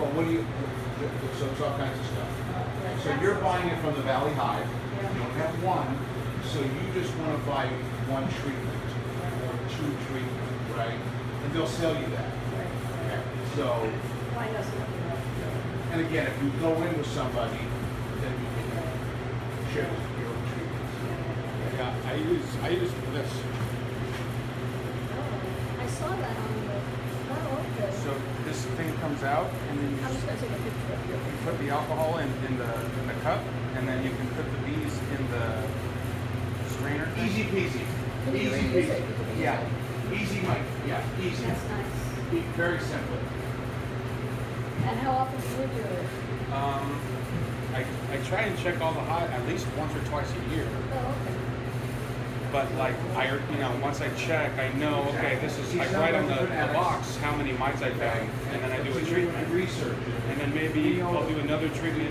Well, what do you, so it's all kinds of stuff. So you're buying it from the Valley Hive, you don't have one, so you just wanna buy one treatment or two treatment, right? And they'll sell you that. Okay. So, Find us nothing and again, if you go in with somebody, then you can share your own treatments. Yeah, I use, I use this. I saw that on the, oh, okay. So this thing comes out and then you I'm just just gonna take a picture you you. put the alcohol in, in the, in the cup and then you can put the bees in the strainer. thing. Easy peasy. Easy peasy. Yeah, easy Mike, yeah, easy. That's nice. Very simple. And how often do you do it? Um, I, I try and check all the hot at least once or twice a year. Oh, okay. But like I, you know, once I check, I know okay, this is I write on the, the box how many mites I've done, and then I do a So you treatment, Research. and then maybe I'll do another treatment